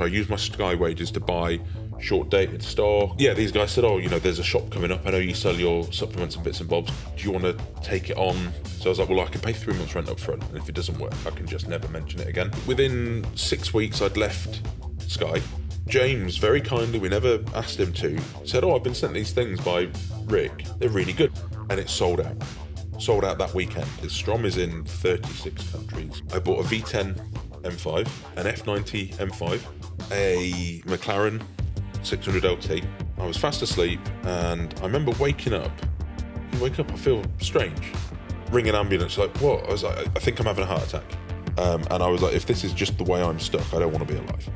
I used my Sky wages to buy short dated stock. Yeah, these guys said, oh, you know, there's a shop coming up. I know you sell your supplements and bits and bobs. Do you want to take it on? So I was like, well, I can pay three months rent up front. And if it doesn't work, I can just never mention it again. Within six weeks, I'd left Sky. James, very kindly, we never asked him to, said, oh, I've been sent these things by Rick. They're really good. And it sold out. Sold out that weekend. Strom is in 36 countries. I bought a V10 M5, an F90 M5, a McLaren 600 LT. I was fast asleep and I remember waking up. You wake up, I feel strange. Ring an ambulance, like, what? I was like, I think I'm having a heart attack. Um, and I was like, if this is just the way I'm stuck, I don't want to be alive.